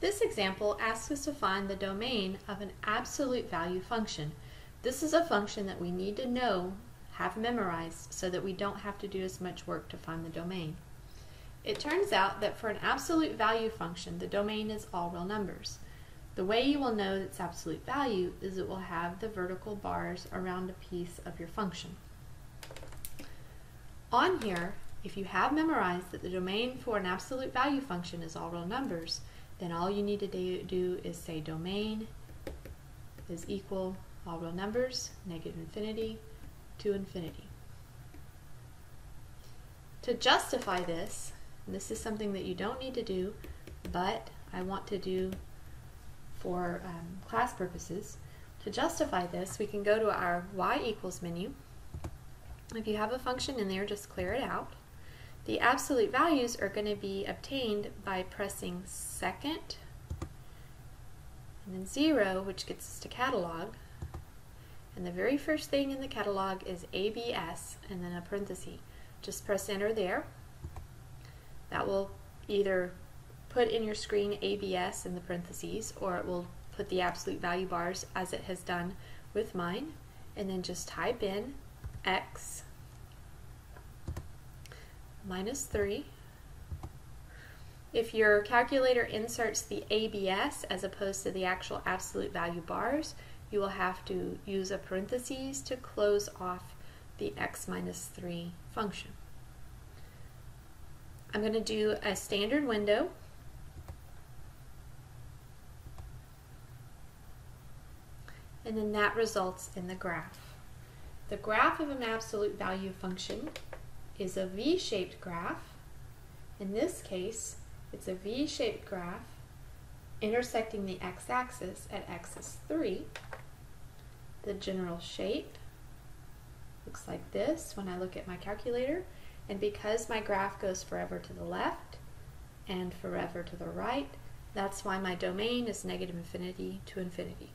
This example asks us to find the domain of an absolute value function. This is a function that we need to know, have memorized, so that we don't have to do as much work to find the domain. It turns out that for an absolute value function, the domain is all real numbers. The way you will know its absolute value is it will have the vertical bars around a piece of your function. On here, if you have memorized that the domain for an absolute value function is all real numbers, then all you need to do, is say domain is equal all real numbers, negative infinity to infinity. To justify this, this is something that you don't need to do, but I want to do for um, class purposes. To justify this, we can go to our y equals menu. If you have a function in there, just clear it out. The absolute values are going to be obtained by pressing second and then zero, which gets us to catalog. And the very first thing in the catalog is ABS and then a parenthesis. Just press enter there. That will either put in your screen ABS in the parentheses or it will put the absolute value bars as it has done with mine and then just type in X minus 3. If your calculator inserts the ABS as opposed to the actual absolute value bars, you will have to use a parenthesis to close off the x minus 3 function. I'm going to do a standard window. And then that results in the graph. The graph of an absolute value function is a V-shaped graph. In this case, it's a V-shaped graph intersecting the x-axis at x is 3. The general shape looks like this when I look at my calculator. And because my graph goes forever to the left and forever to the right, that's why my domain is negative infinity to infinity.